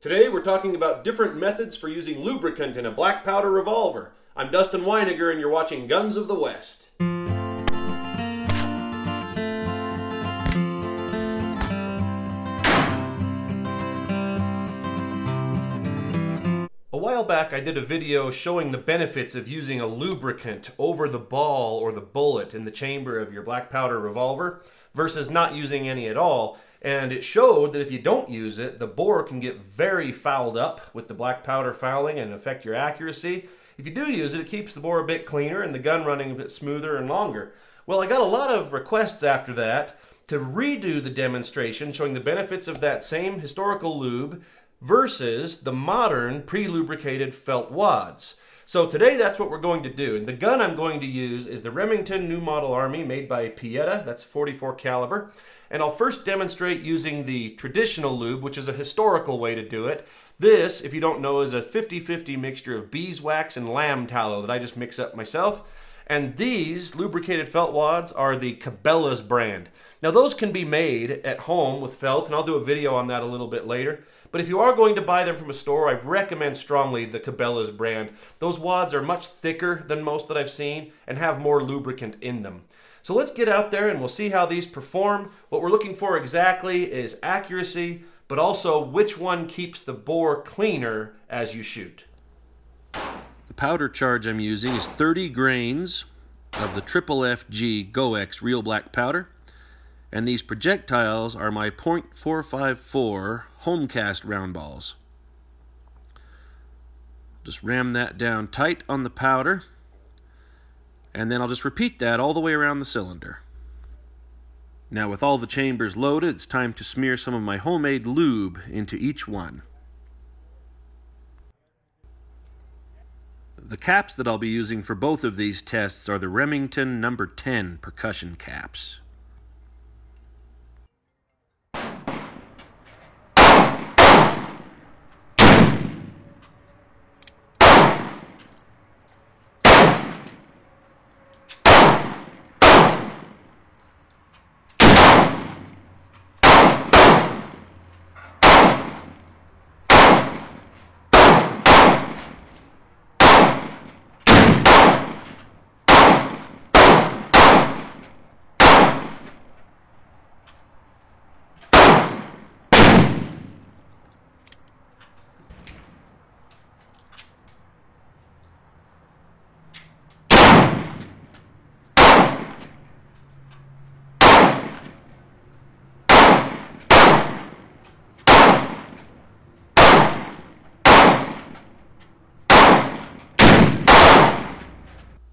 Today we're talking about different methods for using lubricant in a black powder revolver. I'm Dustin Winegar and you're watching Guns of the West. A while back I did a video showing the benefits of using a lubricant over the ball or the bullet in the chamber of your black powder revolver versus not using any at all and it showed that if you don't use it, the bore can get very fouled up with the black powder fouling and affect your accuracy. If you do use it, it keeps the bore a bit cleaner and the gun running a bit smoother and longer. Well, I got a lot of requests after that to redo the demonstration showing the benefits of that same historical lube versus the modern pre-lubricated felt wads. So today that's what we're going to do. And the gun I'm going to use is the Remington New Model Army made by Pietta. That's 44 caliber. And I'll first demonstrate using the traditional lube, which is a historical way to do it. This, if you don't know, is a 50-50 mixture of beeswax and lamb tallow that I just mix up myself. And these lubricated felt wads are the Cabela's brand. Now those can be made at home with felt, and I'll do a video on that a little bit later. But if you are going to buy them from a store, I recommend strongly the Cabela's brand. Those wads are much thicker than most that I've seen and have more lubricant in them. So let's get out there and we'll see how these perform. What we're looking for exactly is accuracy, but also which one keeps the bore cleaner as you shoot. The powder charge I'm using is 30 grains of the Triple FG GoX Real Black Powder. And these projectiles are my .454 Homecast round balls. Just ram that down tight on the powder. And then I'll just repeat that all the way around the cylinder. Now with all the chambers loaded, it's time to smear some of my homemade lube into each one. The caps that I'll be using for both of these tests are the Remington number 10 percussion caps.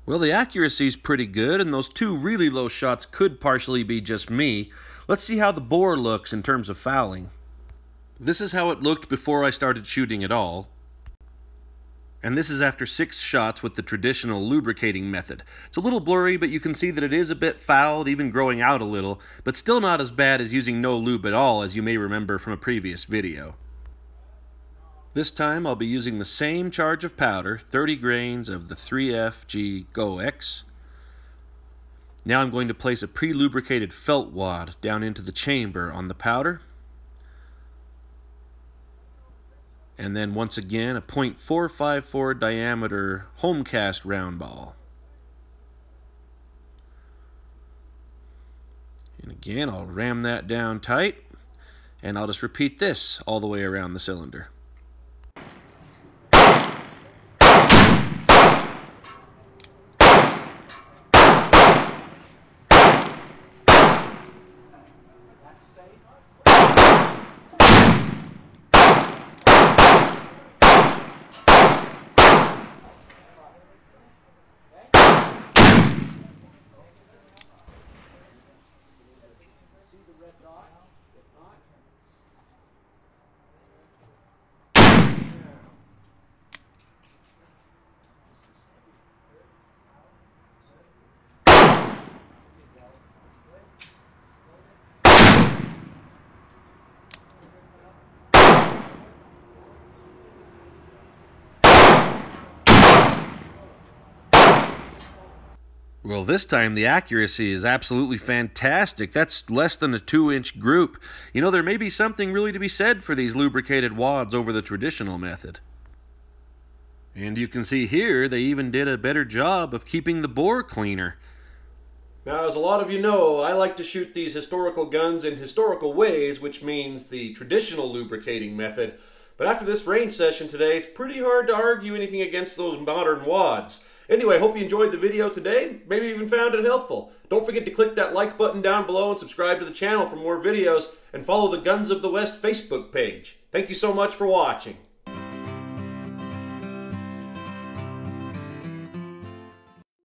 Well, the accuracy is pretty good, and those two really low shots could partially be just me. Let's see how the bore looks in terms of fouling. This is how it looked before I started shooting at all. And this is after six shots with the traditional lubricating method. It's a little blurry, but you can see that it is a bit fouled, even growing out a little, but still not as bad as using no lube at all, as you may remember from a previous video. This time I'll be using the same charge of powder, 30 grains of the 3FG GoX. Now I'm going to place a pre-lubricated felt wad down into the chamber on the powder. And then once again a .454 diameter homecast round ball. And again I'll ram that down tight and I'll just repeat this all the way around the cylinder. Well, this time the accuracy is absolutely fantastic. That's less than a two inch group. You know, there may be something really to be said for these lubricated wads over the traditional method. And you can see here they even did a better job of keeping the bore cleaner. Now, as a lot of you know, I like to shoot these historical guns in historical ways, which means the traditional lubricating method. But after this range session today, it's pretty hard to argue anything against those modern wads. Anyway, hope you enjoyed the video today, maybe even found it helpful. Don't forget to click that like button down below and subscribe to the channel for more videos, and follow the Guns of the West Facebook page. Thank you so much for watching.